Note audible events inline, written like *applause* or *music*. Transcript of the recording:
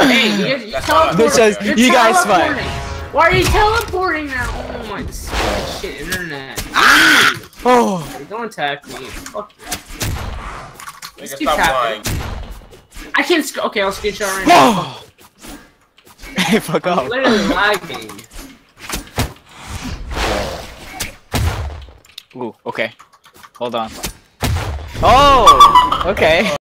Hey, you, you That's teleport- you're you guys fight. Why are you teleporting now? Oh my god! shit internet. Ah! Oh, Don't attack me. Fuck you. Just keep stop tapping. lying. I can't. Sc okay, I'll screenshot right now. oh. *laughs* Hey, fuck off. literally *laughs* lagging. Ooh, okay. Hold on. Oh, okay.